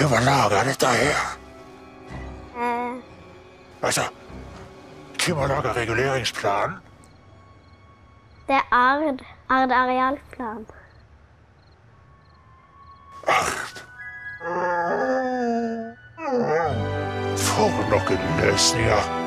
Hvem har laga dette her? Altså, hvem har laga reguleringsplanen? det er Ard. Ard arealplan. Ard? For noen løsninger.